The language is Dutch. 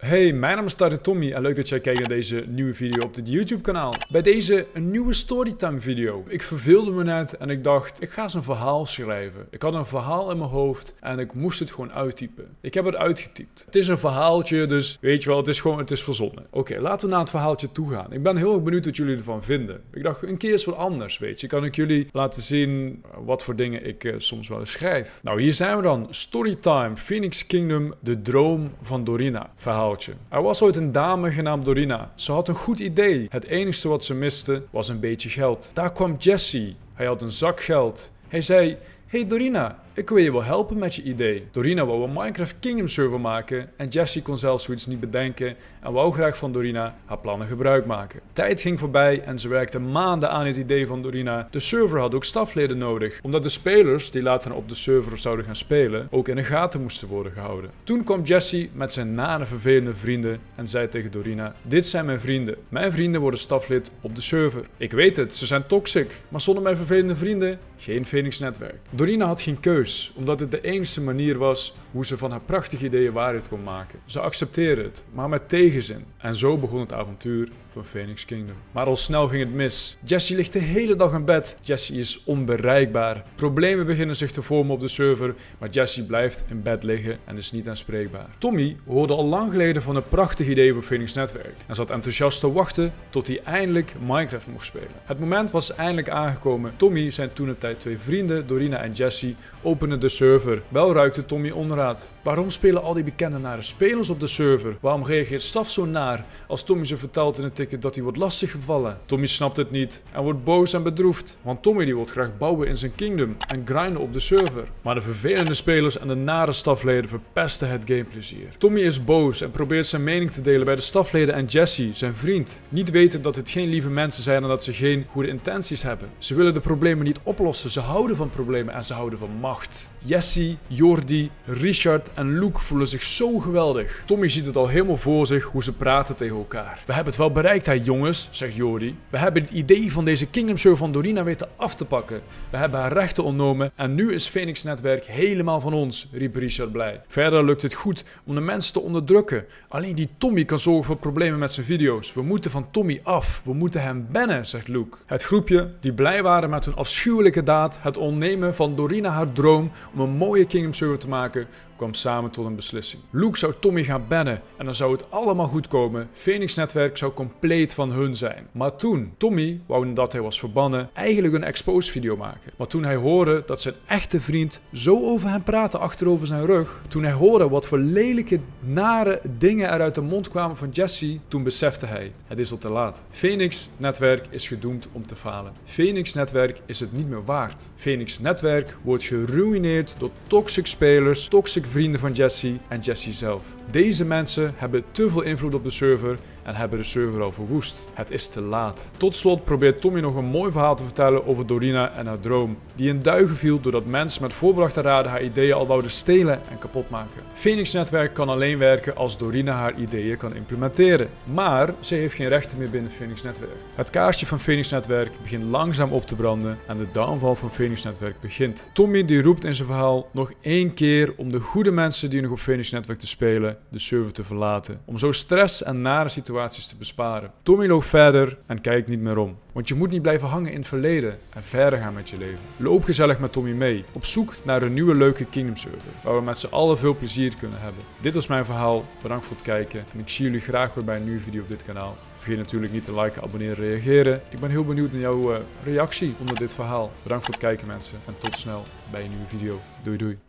Hey, mijn naam is Tarde Tommy en leuk dat jij kijkt naar deze nieuwe video op dit YouTube kanaal. Bij deze een nieuwe storytime video. Ik verveelde me net en ik dacht, ik ga eens een verhaal schrijven. Ik had een verhaal in mijn hoofd en ik moest het gewoon uittypen. Ik heb het uitgetypt. Het is een verhaaltje, dus weet je wel, het is gewoon, het is verzonnen. Oké, laten we naar het verhaaltje toe gaan. Ik ben heel erg benieuwd wat jullie ervan vinden. Ik dacht, een keer is wat anders, weet je. Kan ik jullie laten zien wat voor dingen ik eh, soms wel schrijf. Nou, hier zijn we dan. Storytime, Phoenix Kingdom, de droom van Dorina. Verhaal er was ooit een dame genaamd Dorina. Ze had een goed idee. Het enige wat ze miste was een beetje geld. Daar kwam Jesse. Hij had een zak geld. Hij zei: Hey Dorina, ik wil je wel helpen met je idee. Dorina wou een Minecraft Kingdom server maken en Jessie kon zelf zoiets niet bedenken en wou graag van Dorina haar plannen gebruik maken. Tijd ging voorbij en ze werkte maanden aan het idee van Dorina. De server had ook stafleden nodig, omdat de spelers die later op de server zouden gaan spelen ook in de gaten moesten worden gehouden. Toen kwam Jessie met zijn nare vervelende vrienden en zei tegen Dorina: Dit zijn mijn vrienden. Mijn vrienden worden staflid op de server. Ik weet het, ze zijn toxic, maar zonder mijn vervelende vrienden geen Phoenix netwerk. Dorina had geen keus omdat het de enige manier was hoe ze van haar prachtige ideeën waarheid kon maken. Ze accepteerde het, maar met tegenzin. En zo begon het avontuur van Phoenix Kingdom. Maar al snel ging het mis. Jesse ligt de hele dag in bed. Jesse is onbereikbaar. Problemen beginnen zich te vormen op de server, maar Jesse blijft in bed liggen en is niet aanspreekbaar. Tommy hoorde al lang geleden van een prachtig idee voor Phoenix Netwerk en zat enthousiast te wachten tot hij eindelijk Minecraft mocht spelen. Het moment was eindelijk aangekomen. Tommy, zijn toen een tijd twee vrienden, Dorina en Jesse, openen de server. Wel ruikte Tommy onraad. Waarom spelen al die bekende nare spelers op de server? Waarom reageert staf zo naar als Tommy ze vertelt in het ticket dat hij wordt lastiggevallen? Tommy snapt het niet en wordt boos en bedroefd. Want Tommy die wil graag bouwen in zijn kingdom en grinden op de server. Maar de vervelende spelers en de nare stafleden verpesten het gameplezier. Tommy is boos en probeert zijn mening te delen bij de stafleden en Jesse, zijn vriend. Niet weten dat het geen lieve mensen zijn en dat ze geen goede intenties hebben. Ze willen de problemen niet oplossen. Ze houden van problemen en ze houden van macht. Jesse, Jordi, Richard en Luke voelen zich zo geweldig. Tommy ziet het al helemaal voor zich hoe ze praten tegen elkaar. We hebben het wel bereikt, hè jongens, zegt Jordi. We hebben het idee van deze Kingdom Show van Dorina weten af te pakken. We hebben haar rechten ontnomen en nu is Phoenix Netwerk helemaal van ons, riep Richard blij. Verder lukt het goed om de mensen te onderdrukken. Alleen die Tommy kan zorgen voor problemen met zijn video's. We moeten van Tommy af. We moeten hem bannen, zegt Luke. Het groepje, die blij waren met hun afschuwelijke daad, het ontnemen van Dorina haar droom om een mooie Kingdom Server te maken, kwam samen tot een beslissing. Luke zou Tommy gaan bannen en dan zou het allemaal goed komen. Phoenix Netwerk zou compleet van hun zijn. Maar toen, Tommy wou nadat hij was verbannen, eigenlijk een expose video maken. Maar toen hij hoorde dat zijn echte vriend zo over hem praatte achterover zijn rug, toen hij hoorde wat voor lelijke, nare dingen er uit de mond kwamen van Jesse, toen besefte hij, het is al te laat. Phoenix Netwerk is gedoemd om te falen. Phoenix Netwerk is het niet meer waard. Phoenix Netwerk wordt geruineerd door toxic spelers, toxic vrienden van Jesse en Jesse zelf. Deze mensen hebben te veel invloed op de server en hebben de server al verwoest. Het is te laat. Tot slot probeert Tommy nog een mooi verhaal te vertellen over Dorina en haar droom, die in duigen viel doordat mensen met voorbedachte raden haar ideeën al wouden stelen en kapot maken. Phoenix Netwerk kan alleen werken als Dorina haar ideeën kan implementeren, maar ze heeft geen rechten meer binnen Phoenix Netwerk. Het kaarsje van Phoenix Netwerk begint langzaam op te branden en de downval van Phoenix Netwerk begint. Tommy die roept in zijn verhaal nog één keer om de goede mensen die nog op Phoenix Netwerk te spelen de server te verlaten, om zo stress en nare situaties te besparen. Tommy loopt verder en kijkt niet meer om. Want je moet niet blijven hangen in het verleden en verder gaan met je leven. Loop gezellig met Tommy mee, op zoek naar een nieuwe leuke Kingdom server, waar we met z'n allen veel plezier kunnen hebben. Dit was mijn verhaal, bedankt voor het kijken en ik zie jullie graag weer bij een nieuwe video op dit kanaal. Vergeet natuurlijk niet te liken, abonneren, reageren. Ik ben heel benieuwd naar jouw uh, reactie onder dit verhaal. Bedankt voor het kijken mensen en tot snel bij een nieuwe video. Doei doei.